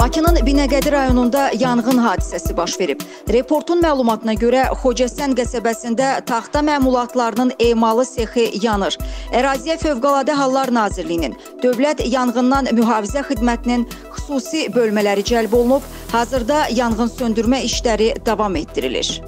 Bakının Binəqədi rayonunda yanğın hadisəsi baş verib. Reportun məlumatına görə Xocasən qəsəbəsində taxta məmulatlarının emalı sexi yanır. Əraziyə Fövqəladə Hallar Nazirliyinin, Dövlət Yanğından Mühafizə Xidmətinin xüsusi bölmələri cəlb olunub. Hazırda yanğın söndürmə işləri davam etdirilir.